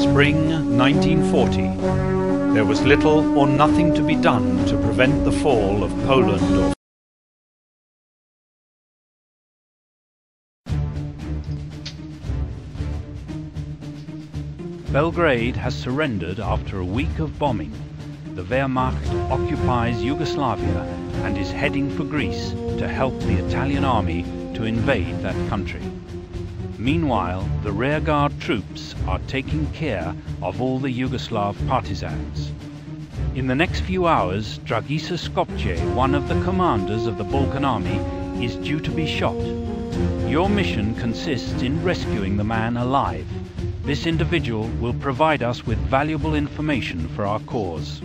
Spring 1940. There was little or nothing to be done to prevent the fall of Poland or Belgrade has surrendered after a week of bombing. The Wehrmacht occupies Yugoslavia and is heading for Greece to help the Italian army to invade that country. Meanwhile, the rearguard troops are taking care of all the Yugoslav partisans. In the next few hours, Dragisa Skopje, one of the commanders of the Balkan army, is due to be shot. Your mission consists in rescuing the man alive. This individual will provide us with valuable information for our cause.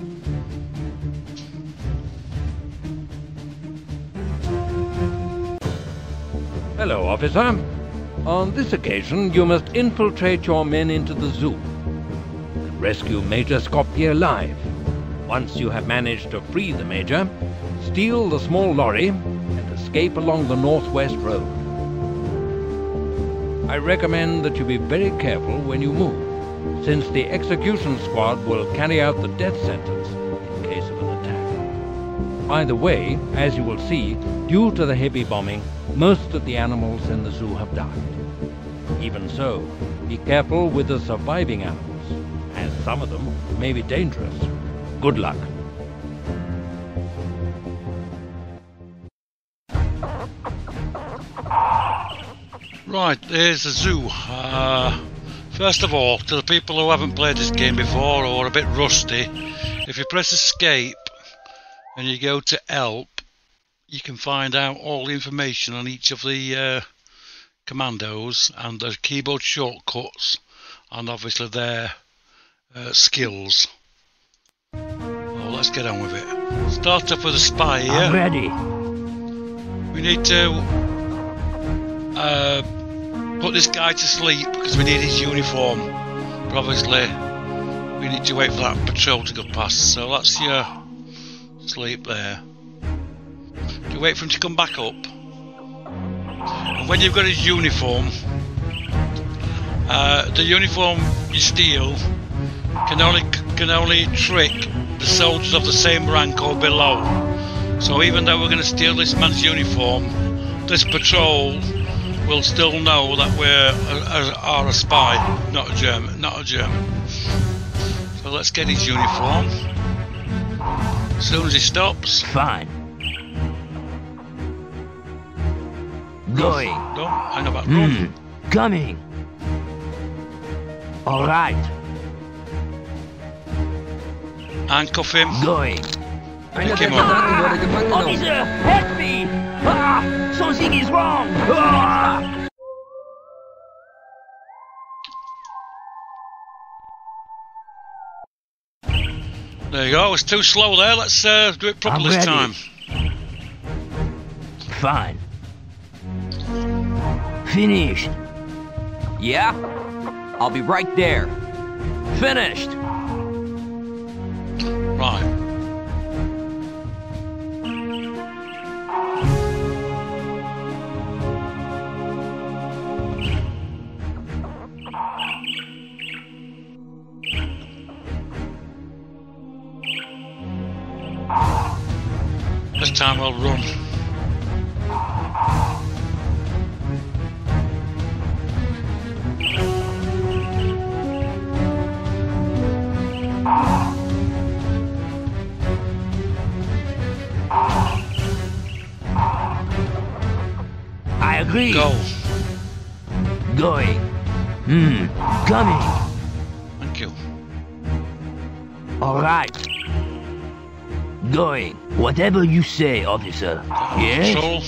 Hello, officer. On this occasion, you must infiltrate your men into the zoo and rescue Major Skopje alive. Once you have managed to free the Major, steal the small lorry and escape along the northwest road. I recommend that you be very careful when you move, since the execution squad will carry out the death sentence in case of an attack. By the way, as you will see, due to the heavy bombing, most of the animals in the zoo have died. Even so, be careful with the surviving animals, as some of them may be dangerous. Good luck. Right, there's the zoo. Uh, first of all, to the people who haven't played this game before or are a bit rusty, if you press escape and you go to help, you can find out all the information on each of the uh, commandos and the keyboard shortcuts and obviously their uh, skills. Well, let's get on with it. Start off with a spy here. I'm ready. We need to uh, put this guy to sleep because we need his uniform. But obviously, we need to wait for that patrol to go past. So that's your sleep there. You wait for him to come back up. And when you've got his uniform, uh, the uniform you steal can only can only trick the soldiers of the same rank or below. So even though we're going to steal this man's uniform, this patrol will still know that we're a, are a spy, not a German, not a German. So let's get his uniform. As soon as he stops, Fine. Going. no, I know about run. Hmm. Coming. All right. Handcuff him. Going. Pick him up. Officer, help me! Ah, something is wrong! Ah! There you go. It's too slow there. Let's uh, do it properly this time. Fine. Finished. Yeah? I'll be right there. Finished. Right. This time I'll run. I agree. Go. Going. Hmm. Coming. Thank you. All right. Going. Whatever you say, officer. Yes? Patrol.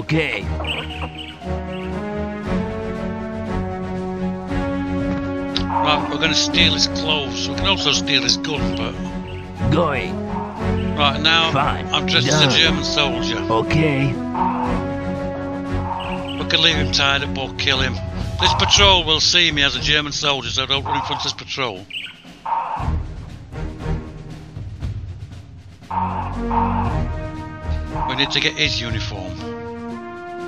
Okay. Right, we're going to steal his clothes. We can also steal his gun, but Going. Right now Fine. I'm dressed as a German soldier. Okay. We can leave him tied up or kill him. This patrol will see me as a German soldier, so don't run in front of this patrol. We need to get his uniform.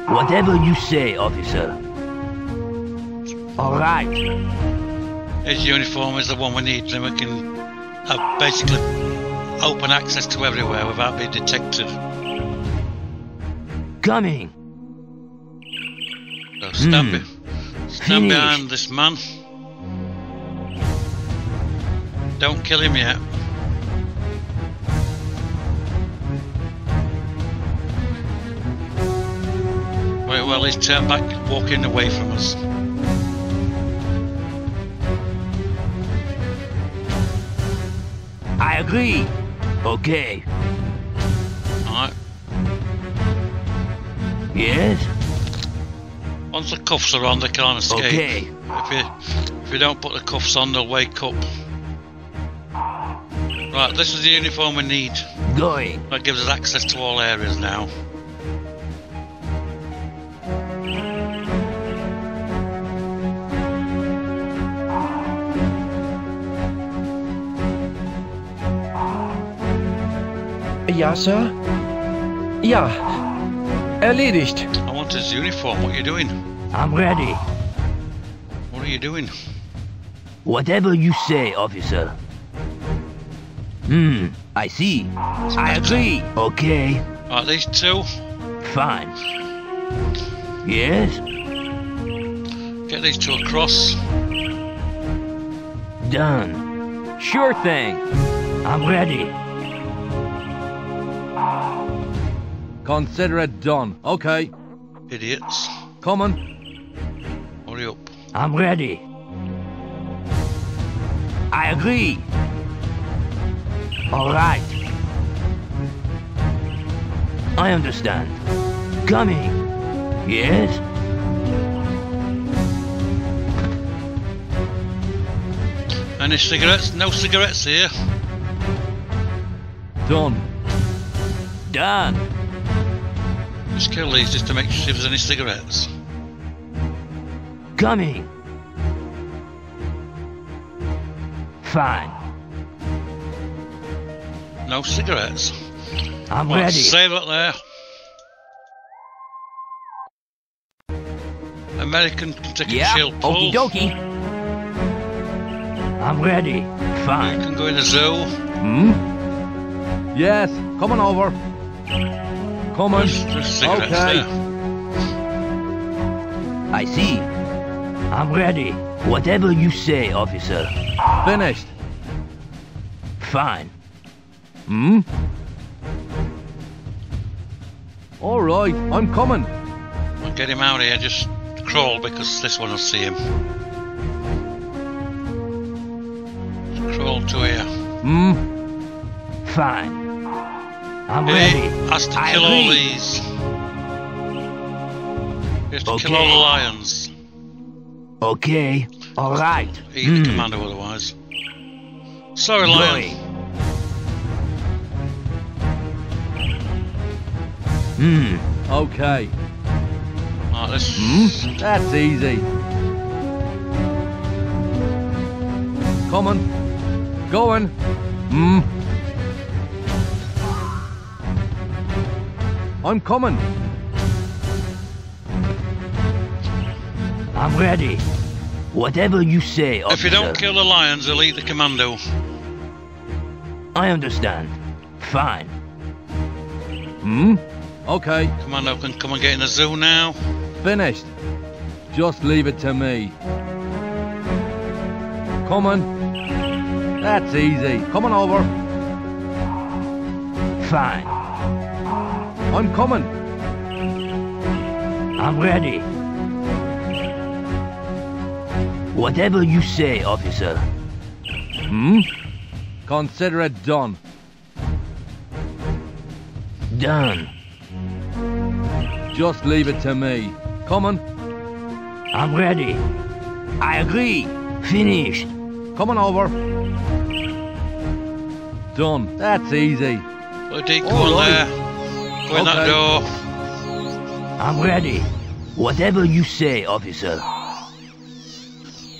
Whatever you say, officer. All right. His uniform is the one we need, then we can have basically open access to everywhere without being detected. Coming. So stand, Hmm. be- stand behind this man. Don't kill him yet. Wait, well, he's turned back, walking away from us. I agree. Okay. Alright. Yes? Once the cuffs are on, they can't escape. Okay. If you if you don't put the cuffs on, they'll wake up. Right, this is the uniform we need. Going. That gives us access to all areas now. Ja, Sir? Ja. Erledigt. I want his uniform. What are you doing? I'm ready. What are you doing? Whatever you say, officer. Hmm, I see. I agree. Okay, Right, these two. fine. Yes? Get these two across. Done. Sure thing. I'm ready. Consider it done. Okay, Idiots. coming. Hurry up. I'm ready. I agree. All right. I understand. Coming. Yes? Any cigarettes? No cigarettes here. Done. Done. Just kill these just to make sure if there's any cigarettes. Coming. Fine. No cigarettes. I'm Right, ready. save it there. American can take Yeah, a chill okie dokie. I'm ready. Fine. You can go in the zoo. Hmm? Yes, coming over. Coming. There's, there's cigarettes Okay. I see. I'm ready. Whatever you say, officer. Finished. Fine. Hmm? All right, I'm coming. I'll get him out of here. Just crawl because this one will see him. Just crawl to here. Hmm? Fine. I'm He ready. has to I kill all these. He has to kill Okay. all the lions. Okay. All right. Eat the Hmm. commander otherwise. Sorry, lion. Hmm. Okay. Right, this. Hmm? That's easy. Coming. Going. Hmm? I'm coming. I'm ready. Whatever you say, officer. If you don't kill the lions, they'll eat the commando. I understand. Fine. Hmm? Okay, Commando can come and get in the zoo now. finished. Just leave it to me. Coming. That's easy. Coming over. Fine. I'm coming. I'm ready. Whatever you say, officer. Hmm? Consider it done. Done. Just leave it to me. Coming. I'm ready. I agree. Finished. Coming over. Done. That's easy. Put a decoy All on right. there. Go in that Okay. door. I'm ready. Whatever you say, officer.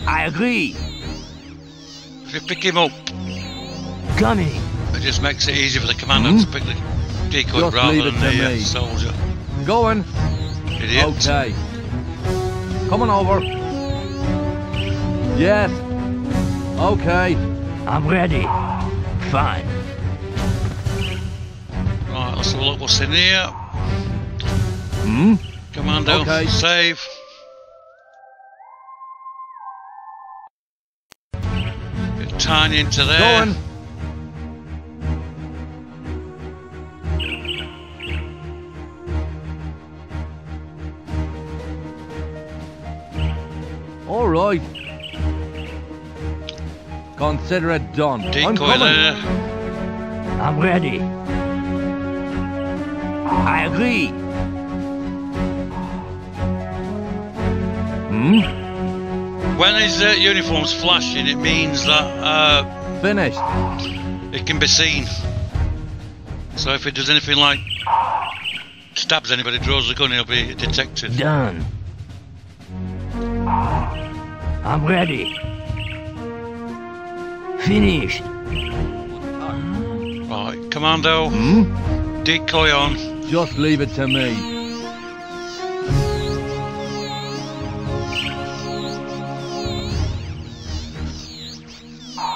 I agree. If you pick him up, Coming. it just makes it easy for the commander Hmm? to pick the decoy Just rather than the uh, soldier. Going. Idiot. Okay. Come on over. Yes. Okay. I'm ready. Fine. Let's have a look what's in. Hmm? Commando, Okay. save. Bit tiny into there. Going. All right. Consider it done. I'm coming. there. I'm ready. Agree. Hmm? When his uh, uniform's flashing, it means that uh, Finished. it can be seen. So if it does anything like stabs anybody, draws a gun, he'll be detected. Done. I'm ready. Finished. Right, Commando, Hmm? decoy on. Just leave it to me.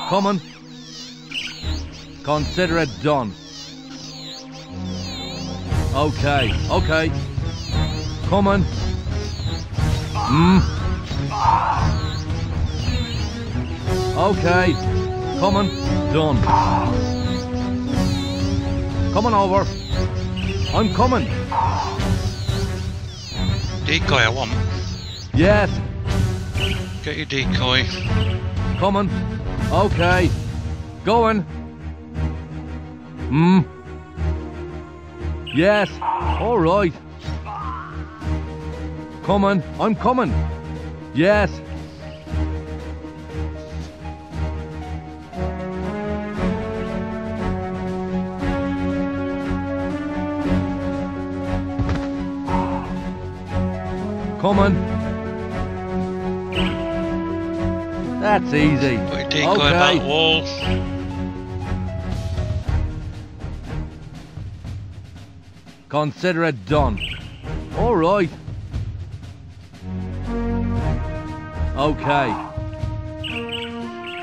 Coming. Consider it done. Okay, okay. Coming. Hmm. Okay. Coming. Done. Coming over. I'm coming. Decoy, I want. Yes, Get your decoy. coming. Okay. Going. Hmm. Yes. All right. Coming. I'm coming. Yes. Coming. That's easy. Put your decoy about the Okay. Consider it done. All right. Okay.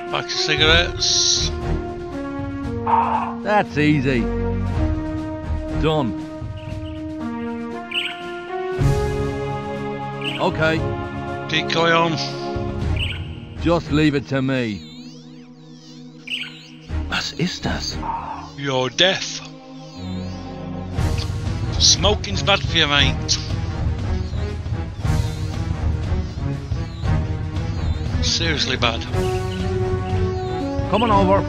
Pack of cigarettes. That's easy. Done. Okay. Decoy on. Just leave it to me. Was ist das? Your death. Smoking's bad for you, mate. Seriously bad. Come on over.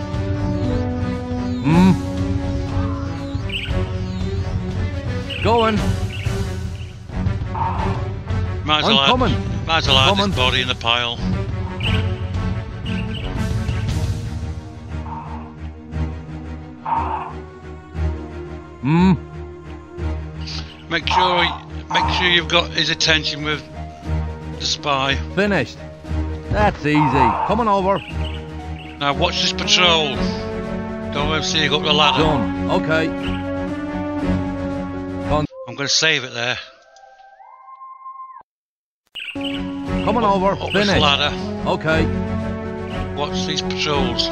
Hmm. Going. Might as I'm add- coming. Might as well add Coming. his body in the pile. Hmm. Make sure make sure you've got his attention with the spy. Finished. That's easy. Come on over. Now watch this patrol. Don't let him see you go up the ladder. Done. Okay. I'm going to save it there. Come on oh, over. Oh, Up this ladder. Okay. Watch these patrols.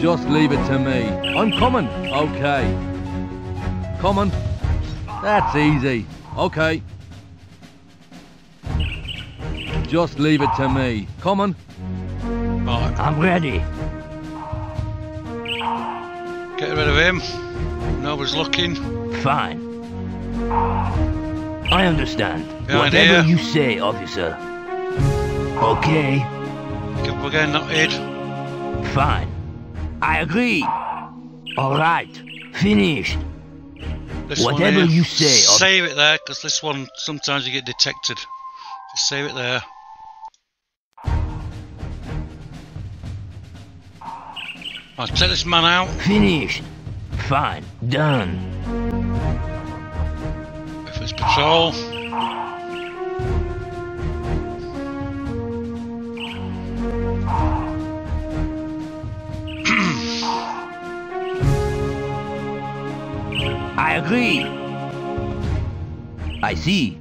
Just leave it to me. I'm coming. Okay. Coming. That's easy. Okay. Just leave it to me. Coming. Right, I'm ready. get rid of him. Nobody's looking. Fine. I understand. Behind Whatever here. you say, officer. Okay, Keep again, not hid. fine. I agree. All right, finished. This Whatever you say, I'll- Save it there, because this one sometimes you get detected. Just save it there. I'll take this man out. Finished. Fine, done. If it's patrol. I agree. I see.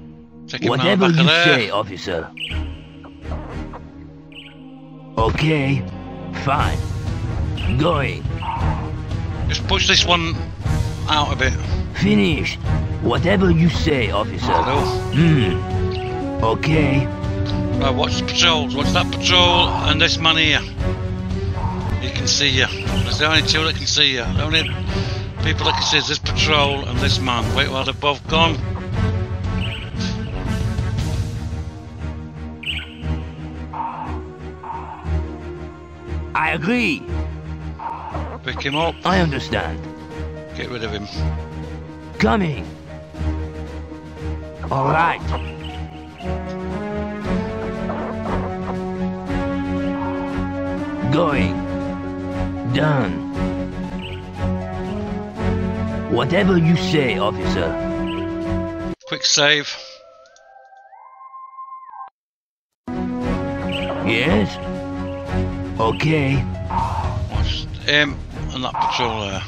Round Whatever you say, officer. Okay, fine. Going. Just push this one out a bit. Finished. Whatever you say, officer. Hmm. Okay. Right, watch the patrols. Watch that patrol and this man here. He can see you. There's the only two that can see you. Only people that can see this patrol and this man. Wait while they're both gone. I agree. Pick him up. I understand. Get rid of him. Coming. All right. Going. Done. Whatever you say, officer. Quick save. Yes? Okay. Watch him and that patrol there.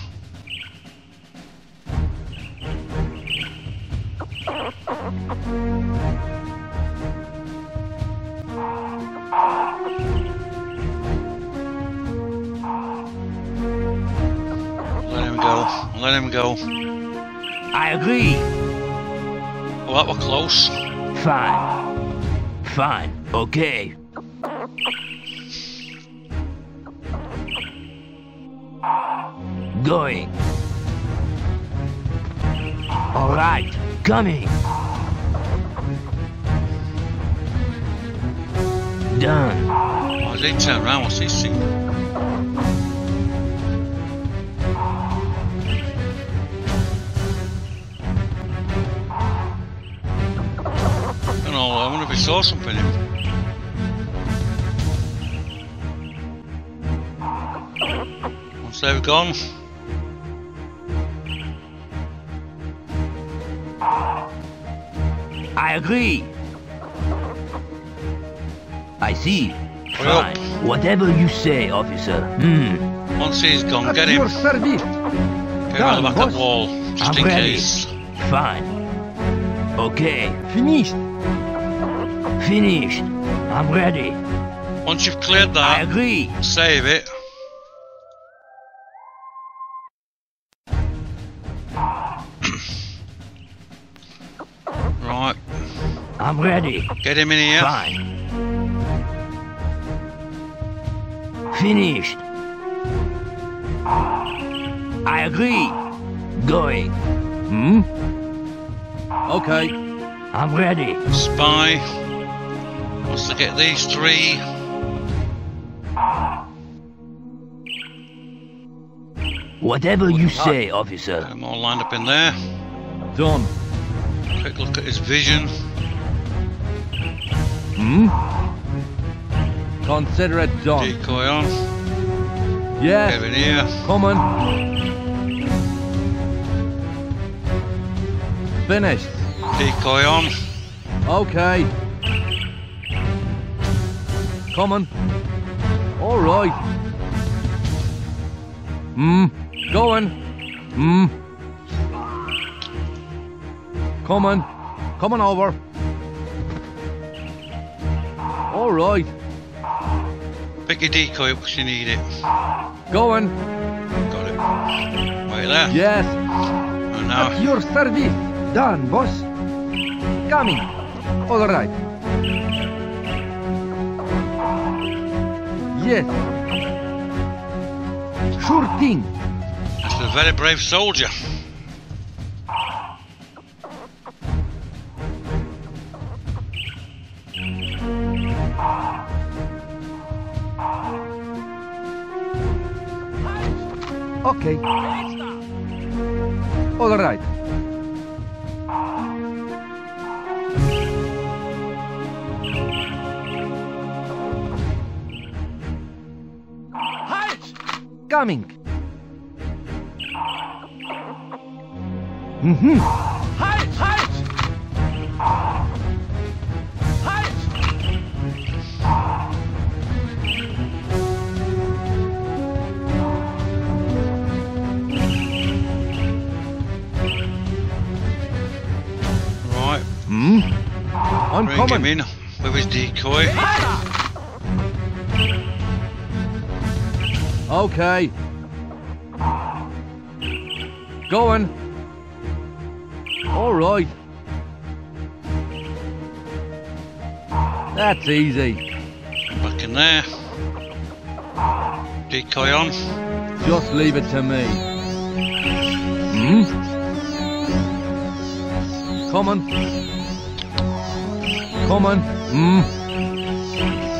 Let him go. I agree. That was close. Fine. Fine. Okay. Going. All right. Coming. Done. Oh, they turn around. What's he see? Know, I wonder if he saw something in him. Once they've gone, I agree. I see. Hurry up. Fine. Whatever you say, officer. Hmm. once he's gone, get him. service. Get him on the back of the wall, just I'm in ready. case. Fine. Okay. Finished. Finished. I'm ready. Once you've cleared that, I agree. save it. right, I'm ready. get him in here. Fine. Finished. I agree. Going. Hmm? Okay. I'm ready. Spy wants to get these three. Whatever you say, officer. Get them all lined up in there. Done. Quick look at his vision. Hmm? Consider it done. Decoy on. Yes. Get in here. Coming. Finished. Decoy on. Okay. Coming. All right. Hmm. Going. Hmm. Coming. Coming over. All right. Pick your decoy up because you need it. Going. Got it. Wait there. Yes. And now, your service. Done, boss. Coming. All right. Yes. Sure thing. that's a very brave soldier. Okay. All right. Coming. Mm-hmm. Halt! Halt! Right. Hmm? bring him coming. in with his decoy. Okay. Going. All right. That's easy. Back in there. Decoy on. Just leave it to me. Hmm? Come on. Come on. Hmm?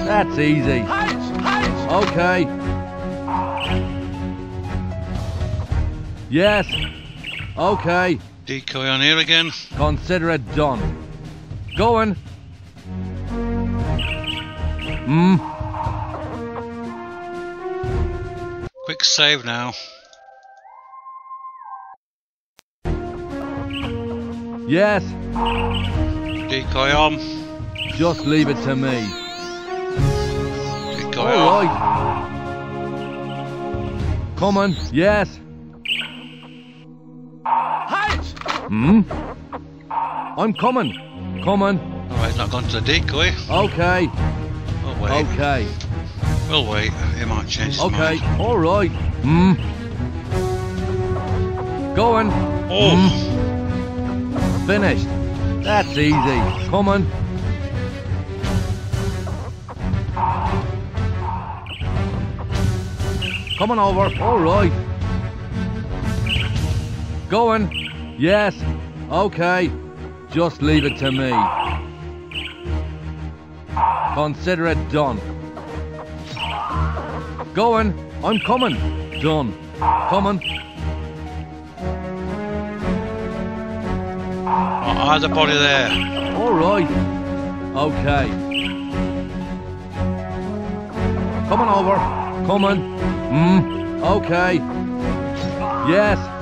That's easy. Okay. Yes. Okay. Decoy on here again. Consider it done. Going. Hmm. Quick save now. Yes. Decoy on. Just leave it to me. Decoy All on. right. Come on. Yes. Hmm? I'm coming. Coming. Alright, not gone to the decoy. Okay. We'll wait. Okay. We'll wait. He might change Okay. mind. All right. Hmm. Going. Oh, Finished. That's easy. Coming. Coming over. All right. Going. Yes. Okay. Just leave it to me. Consider it done. Going. I'm coming. Done. Coming. oh, a body there. All right. Okay. Coming over. Coming. Hmm. Okay. Yes.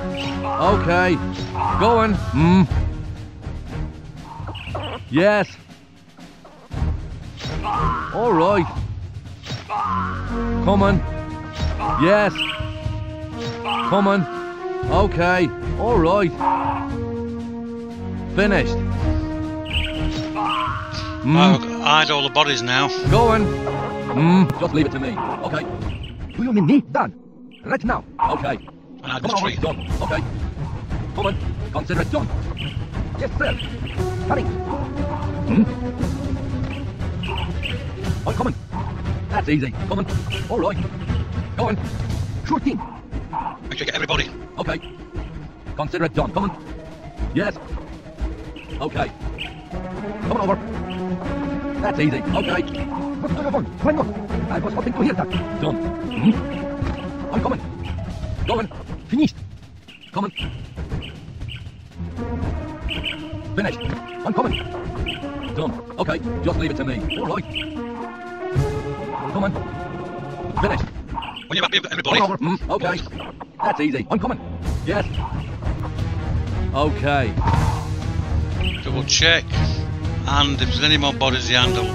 Okay. Going. Hmm. Yes. All right. Coming. Yes. Coming. Okay. All right. Finished. Hmm. I've eyed all the bodies now. Going. Hmm. Just leave it to me. Okay. Do you mean me? Done. Right now. Okay. And I Come just on, done. Okay. Come on. Consider it done. Yes, sir. Coming. Hmm? I'm coming. That's easy. Coming. All right. Going. Sure thing. Make sure you get everybody. Okay. Consider it done. Coming. Yes. Okay. Coming over. That's easy. Okay. What's going on? Why not? I was hoping to hear that. Done. Hmm? I'm coming. Going. Finished. Coming. Finished. I'm coming. Done. Okay, just leave it to me. All right. Come on. Finished. When you're happy, you've everybody. Over. Mm, okay. That's easy. I'm coming. Yes. Okay. Double check. And if there's any more bodies, the handle.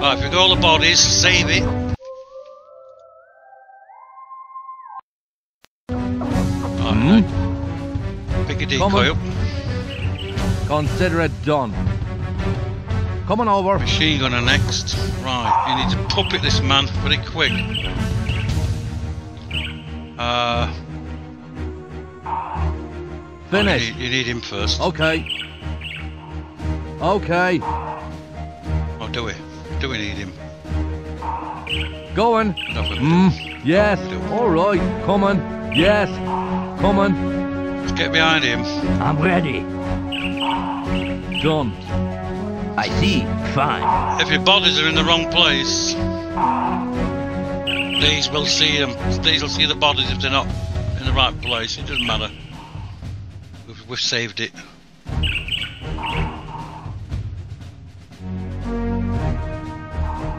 Right, if you got all the bodies, save it. Pick a Come on. up. Consider it done. Coming over. Machine gunner next. Right, you need to puppet this man pretty quick. Uh, you Finished. need, you need him first. Okay. Okay. Oh, do we? Do we need him? Going. Do. Yes. All right. Coming. Yes. Coming. Get behind him. I'm ready. Done. I see. Fine. If your bodies are in the wrong place, these will see them. These will see the bodies if they're not in the right place. It doesn't matter. We've, we've saved it.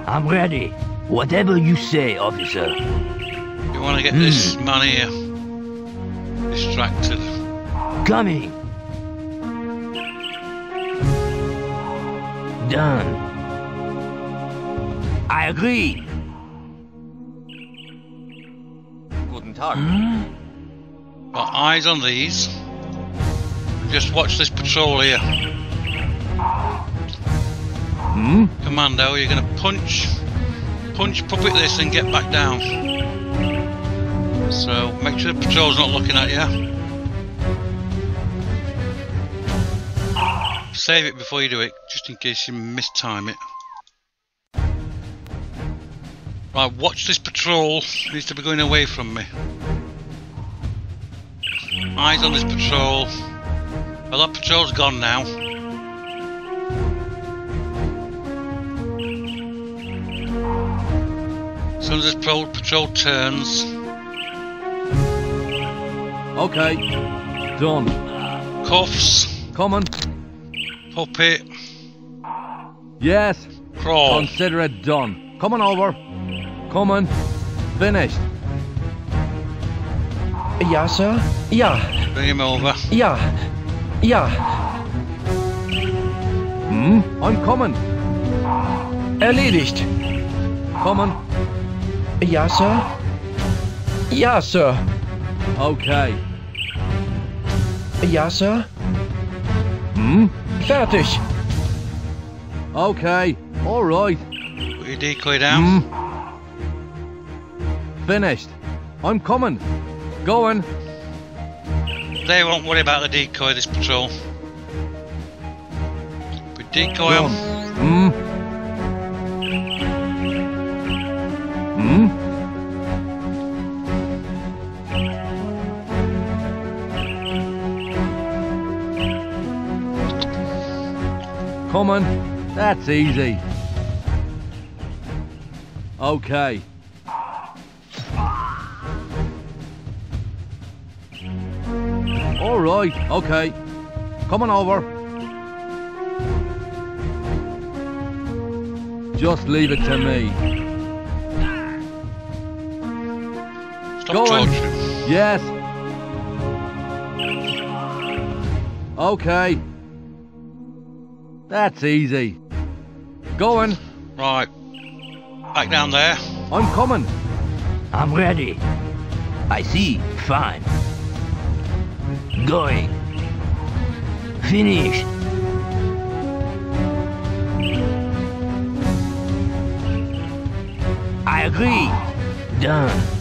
I'm ready. Whatever you say, officer. You want to get this hmm. man here distracted. Coming. Done. I agree. Guten Tag. Got eyes on these. Just watch this patrol here. Hmm? commando, you're going to punch, punch, puppet this, and get back down. So make sure the patrol's not looking at you. Save it before you do it, just in case you mistime it. Right, watch this patrol. It needs to be going away from me. Eyes on this patrol. Well, that patrol's gone now. As soon as this patrol, patrol turns, Okay. Done. cuffs, Coming. Puppet, Yes. crawl. Consider it done. Coming over. Coming. Finished. Ja, Sir? Ja, Bring him over. ja, ja. Hmm? I'm coming. Erledigt. Coming. Ja, Sir? Ja, Sir. Okay. Ja, Sir? Hmm? Fertig. Okay. All right. Put your decoy down. Hmm? Finished. I'm coming. Going. They won't worry about the decoy, this patrol. Put decoy on. Hmm? Coming. That's easy. Okay. All right. Okay. Coming over. Just leave it to me. Stop Go on. Yes. Okay. That's easy. Going. Right. Back down there. I'm coming. I'm ready. I see. Fine. Going. Finished. I agree. Done.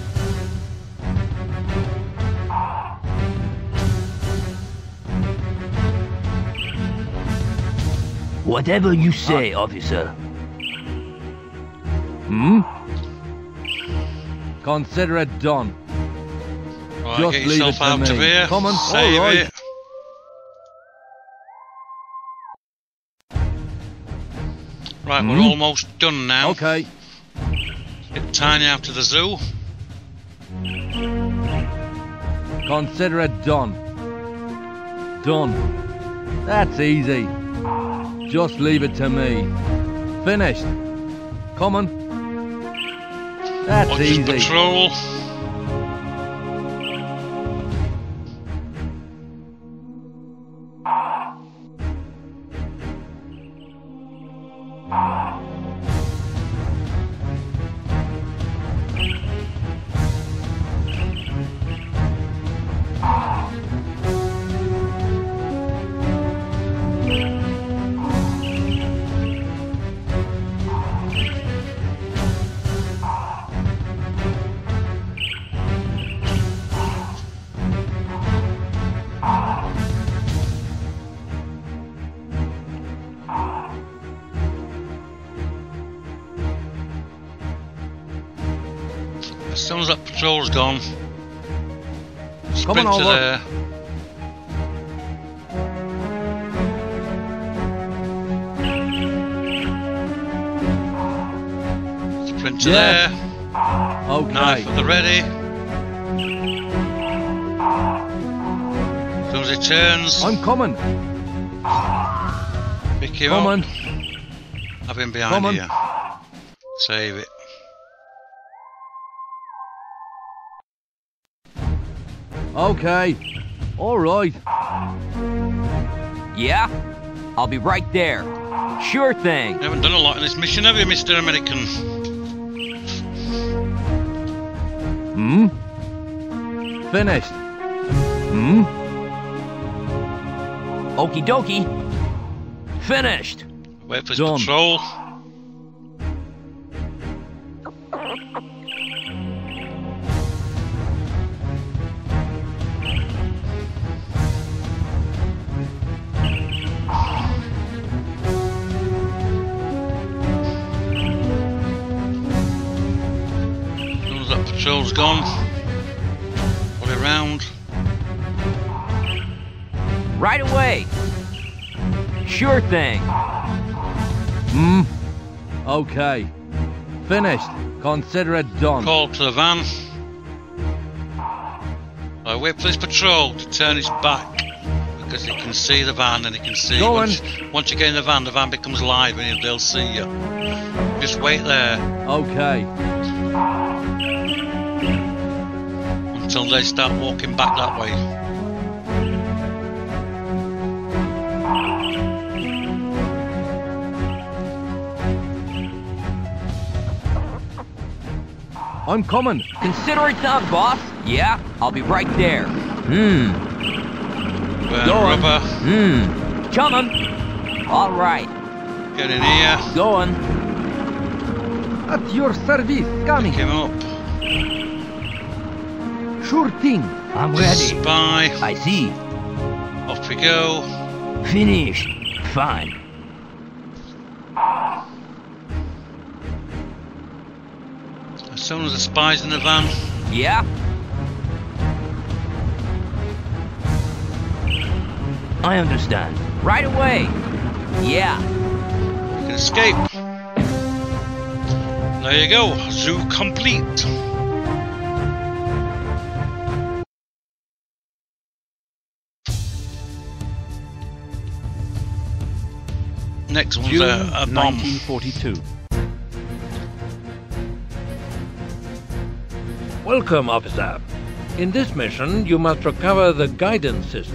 Whatever you say, officer. Hmm? Consider it done. Right, Just get leave yourself it to me. here. Come on, Save alright. it. Right, we're Hmm? almost done now. Okay. Get Tiny out of the zoo. Consider it done. Done. That's easy. Just leave it to me. Finished. Coming. That's Watch easy. patrol. Sprint on to over. there. Sprint to Yeah. there. Okay. Knife at the ready. As soon as he turns, I'm coming. pick him Coming. up. Have him behind Coming. you. Save it. Okay. All right. Yeah? I'll be right there. Sure thing. You haven't done a lot in this mission, have you, Mr. American? Hmm? Finished. Hmm? Okie dokie. Finished. Wait for his Done. patrol. Patrol's gone, put it round. Right away. Sure thing. Hmm. Okay. Finished. Consider it done. Call to the van. I wait for this patrol to turn his back because he can see the van and he can see Go once, once you get in the van, the van becomes live and they'll see you. Just wait there Okay. Until they start walking back that way. I'm coming. Consider it done, boss. Yeah, I'll be right there. Hmm. Burn Go rubber, Hmm. Coming. All right. get in here, Going. At your service. pick Coming. him up. Sure thing. I'm ready. Spy, I see. off we go. Finished. Fine. As soon as the spy's in the van, Yeah. I understand. Right away. Yeah. you can escape. There you go, zoo complete. Next one's June a, a bomb. 1942. Welcome, officer. In this mission, you must recover the guidance system